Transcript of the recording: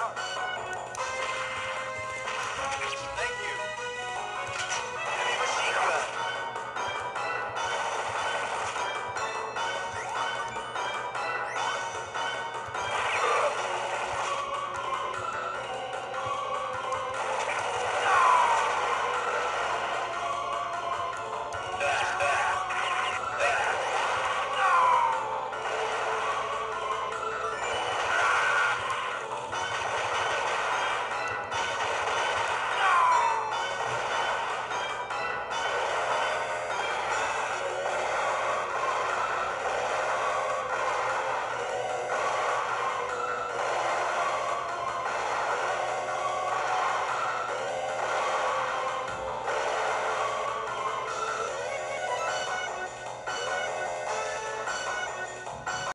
out.